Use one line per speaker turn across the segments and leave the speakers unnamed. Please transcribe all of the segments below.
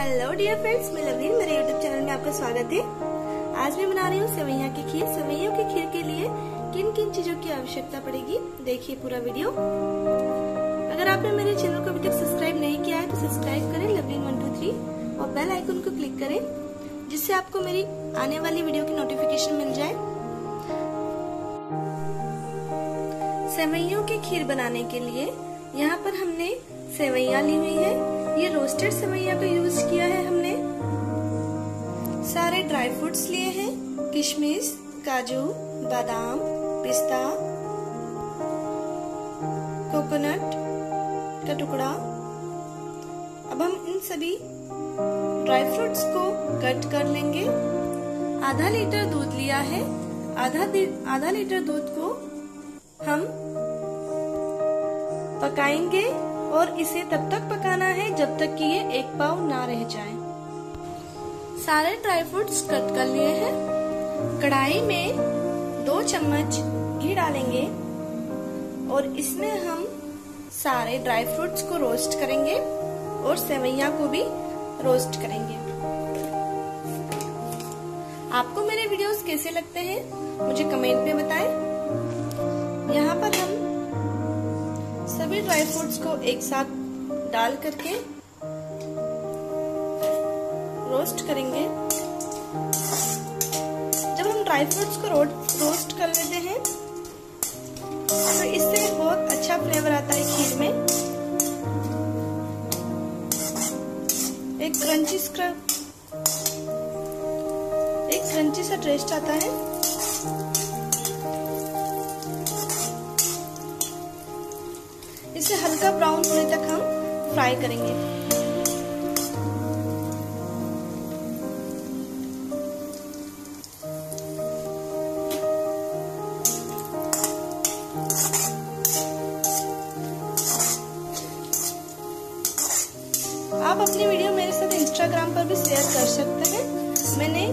Hello dear friends मैं लवलीन, मेरे YouTube channel में आपका स्वागत है। आज मैं बना रही हूँ सेवैया की खीर। सेवैयों की खीर के लिए किन किन चीज़ों की आवश्यकता पड़ेगी? देखिए पूरा वीडियो। अगर आपने मेरे चैनल को अभी तक सब्सक्राइब नहीं किया है तो सब्सक्राइब करें, लवलीन वन टू थ्री और बेल आइकन को क्लिक करें, जिससे आपको मेरी आने वाली वीडियो की नोटिफिकेशन मिल जाए। सेवैयों की खीर बनाने के लिए यहाँ पर हमने सेवैया ली हुई है। ये रोस्टेड सेवैया का यूज़ किया है हमने। सारे ड्राई फ्रूट्स लिए हैं। किशमिश, काजू, बादाम, पिस्ता कोकोनट का टुकड़ा। अब हम इन सभी ड्राई फ्रूट्स को कट कर लेंगे। आधा लीटर दूध लिया है। आधा आधा लीटर दूध को हम पकाएँगे और इसे तब तक पकाना है तक कि ये एक पाव ना रह जाए। सारे ड्राई फ्रूट्स कट कर लिए हैं। कढ़ाई में दो चम्मच घी डालेंगे और इसमें हम सारे ड्राई फ्रूट्स को रोस्ट करेंगे और सेवैया को भी रोस्ट करेंगे। आपको मेरे वीडियोस कैसे लगते हैं, मुझे कमेंट में बताएँ। यहाँ पर हम सभी ड्राई फ्रूट्स को एक साथ डाल करके रोस्ट करेंगे। जब हम ड्राई फ्रूट्स को रो, रोस्ट कर लेते हैं तो इससे बहुत अच्छा फ्लेवर आता है खीर में। एक क्रंची स्क्रब एक क्रंची सा टेस्ट आता है। इसे हल्का ब्राउन होने तक हम फ्राई करेंगे। आप अपनी वीडियो मेरे साथ इंस्टाग्राम पर भी शेयर कर सकते हैं। मैंने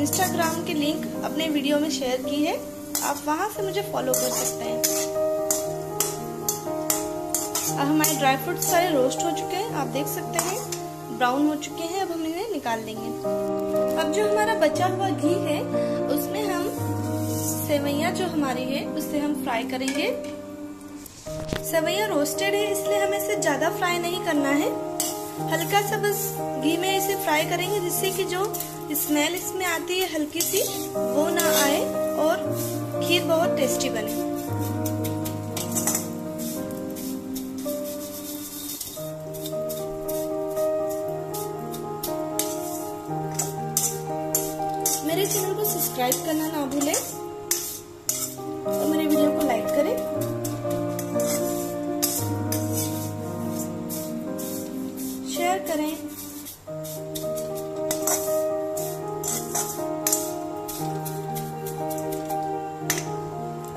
इंस्टाग्राम की लिंक अपने वीडियो में शेयर की है। आप वहाँ से मुझे फॉलो कर सकते हैं। अब हमारे ड्राई फ्रूट्स सारे रोस्ट हो चुके हैं। आप देख सकते हैं ब्राउन हो चुके हैं। अब हम इन्हें निकाल लेंगे। अब जो हमारा बचा हुआ घी है, उसमें हम सेवैया जो हमारी है उससे हम फ्राई करेंगे। सेवैया रोस्टेड है, इसलिए हमें इसे ज़्यादा फ्राई नहीं करना है। हल्का सा बस घी में इसे फ्राई करेंगे, जिससे कि जो स्मेल इसमें आती है हल्की सी, वो ना आए और खीर बहुत टेस्टी बने। मेरे चैनल को सब्सक्राइब करना ना भूलें।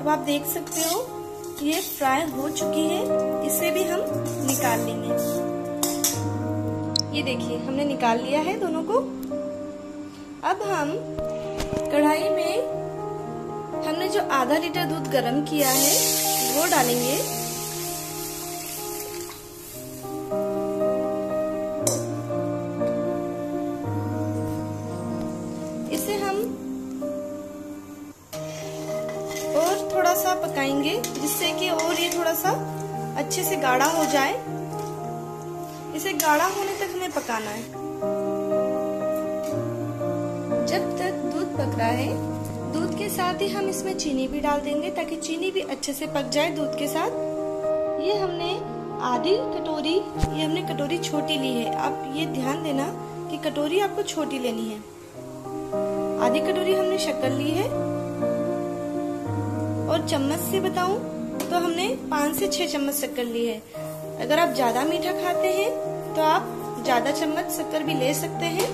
अब आप देख सकते हो ये फ्राई हो चुकी है, इसे भी हम निकाल लेंगे। ये देखिए, हमने निकाल लिया है दोनों को। अब हम कढ़ाई में हमने जो आधा लीटर दूध गरम किया है, वो डालेंगे। पकाएँगे जिससे कि और ये थोड़ा सा अच्छे से गाढ़ा हो जाए। इसे गाढ़ा होने तक हमें पकाना है। जब तक दूध पक रहा है, दूध के साथ ही हम इसमें चीनी भी डाल देंगे, ताकि चीनी भी अच्छे से पक जाए दूध के साथ। ये हमने आधी कटोरी, ये हमने कटोरी छोटी ली है। आप ये ध्यान देना कि कटोरी आपको छोटी लेनी है। आधी कटोरी हमने शक्कर ली है। और चम्मच से बताऊँ तो हमने पाँच से छह चम्मच शक्कर ली है। अगर आप ज़्यादा मीठा खाते हैं तो आप ज़्यादा चम्मच शक्कर भी ले सकते हैं,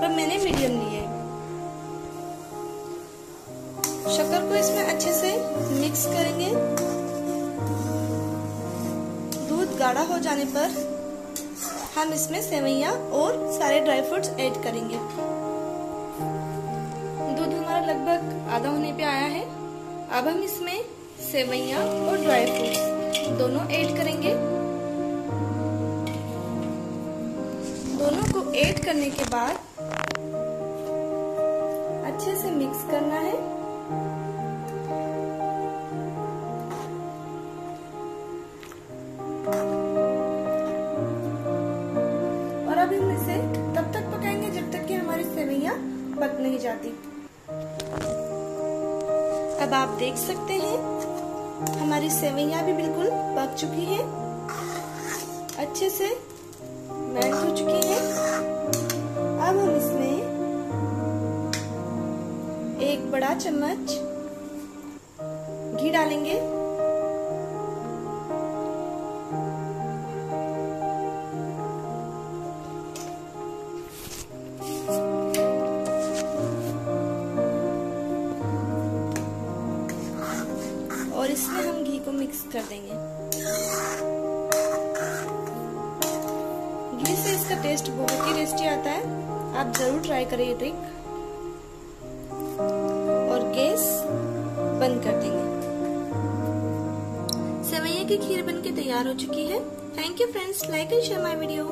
पर मैंने मीडियम ली है। शक्कर को इसमें अच्छे से मिक्स करेंगे। दूध गाढ़ा हो जाने पर हम इसमें सेवैया और सारे ड्राई फ्रूट्स ऐड करेंगे। दूध हमारा लगभग आधा होने पे आया है। अब हम इसमें सेवैया और ड्राई फ्रूट्स दोनों ऐड करेंगे। दोनों को ऐड करने के बाद अच्छे से मिक्स करना है। और अब हम इसे तब तक पकाएँगे जब तक कि हमारी सेवैया पक नहीं जाती। अब आप देख सकते हैं, हमारी सेवैया भी बिल्कुल पक चुकी है। अच्छे से मेल्ट हो चुकी है। अब हम इसमें एक बड़ा चम्मच घी डालेंगे। और इसमें हम घी को मिक्स कर देंगे। घी से इसका टेस्ट बहुत ही टेस्टी आता है। आप ज़रूर ट्राई करें ये ट्रिक और गैस बंद कर देंगे। सेवैया की खीर बनके तैयार हो चुकी है। Thank you friends like and share my video